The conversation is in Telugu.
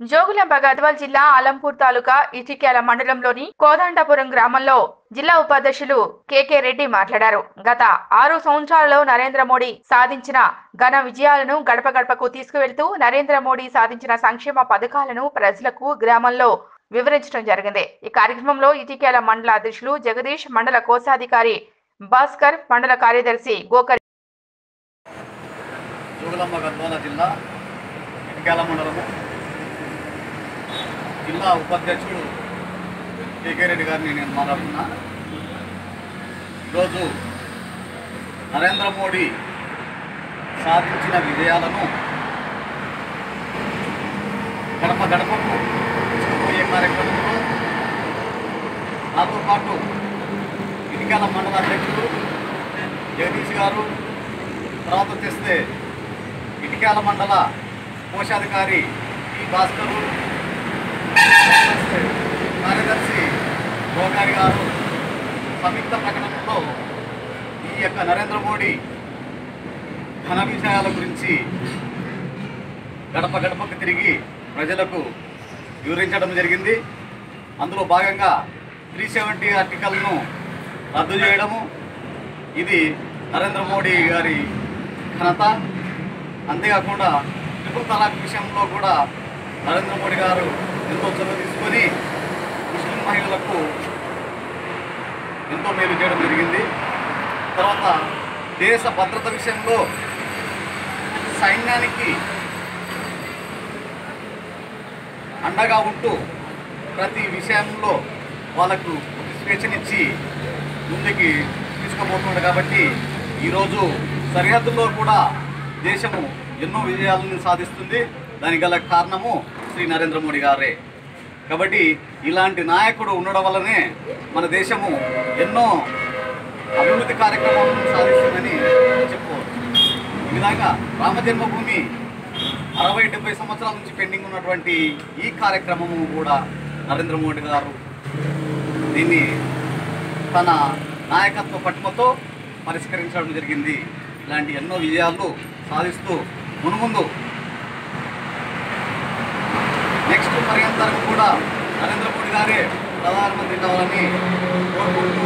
జోగులాంబ గద్వాల్ జిల్లా ఆలంపూర్ తాలూకా ఇటిక్యాల మండలంలోని కోదండపురం గ్రామంలో జిల్లా ఉపాధ్యక్షులు కెకే రెడ్డి మాట్లాడారు. గత ఆరు సంవత్సరాలలో నరేంద్ర మోడీ సాధించిన ఘన విజయాలను గడప గడపకు తీసుకువెళ్తూ నరేంద్ర మోడీ సాధించిన సంక్షేమ పథకాలను ప్రజలకు గ్రామంలో వివరించడం జరిగింది. ఈ కార్యక్రమంలో ఇటిక్యాల మండల అధ్యక్షులు జగదీష్ మండల కోశాధికారి భాస్కర్ మండల కార్యదర్శి గోకర్ జోగులమ్మ గద్వాల జిల్లా ఇటుకాల మండలము. జిల్లా ఉపాధ్యక్షుడు కేకే రెడ్డి గారిని నేను మాట్లాడుతున్నా. ఈరోజు నరేంద్ర మోడీ సాధించిన విజయాలను గడప గడపకు పోయే కార్యక్రమంలో నాతో పాటు ఇటుకాల మండల అధ్యక్షుడు జగదీష్ గారు తర్వాత తెస్తే ఇటికాల మండల కోశాధికారి ఈ భాస్కరు కార్యదర్శి గోగారి గారు సంయుక్త ప్రకటనలో ఈ యొక్క నరేంద్ర మోడీ ఘన విషయాల గురించి గడప గడపకు తిరిగి ప్రజలకు వివరించడం జరిగింది. అందులో భాగంగా త్రీ సెవెంటీ ఆర్టికల్ను రద్దు చేయడము ఇది నరేంద్ర మోడీ గారి ఘనత. అంతేకాకుండా ట్రిపుల్ తలాక్ విషయంలో కూడా నరేంద్ర మోడీ గారు ఎంతో చొరవ తీసుకొని ముస్లిం మహిళలకు ఎంతో మేలు చేయడం జరిగింది. తర్వాత దేశ భద్రత విషయంలో సైన్యానికి అండగా ఉంటూ ప్రతి విషయంలో వాళ్ళకు స్వేచ్ఛనిచ్చి ముందుకి తీసుకుపోతున్నాడు కాబట్టి ఈరోజు సరిహద్దుల్లో కూడా దేశము ఎన్నో విజయాలను సాధిస్తుంది. దానికి గల కారణము శ్రీ నరేంద్ర మోడీ గారే. కాబట్టి ఇలాంటి నాయకుడు ఉండడం వల్లనే మన దేశము ఎన్నో అభివృద్ధి కార్యక్రమాలను సాధిస్తుందని చెప్పుకోవచ్చు. ఈ విధంగా రామజన్మభూమి అరవై డెబ్బై సంవత్సరాల నుంచి పెండింగ్ ఉన్నటువంటి ఈ కార్యక్రమము కూడా నరేంద్ర మోడీ గారు దీన్ని తన నాయకత్వ పట్టుమతో పరిష్కరించడం జరిగింది. ఇలాంటి ఎన్నో విజయాలు సాధిస్తూ మునుముందు అందరికీ కూడా నరేంద్ర మోడీ గారే ప్రధానమంత్రి కావాలని కోరుకుంటూ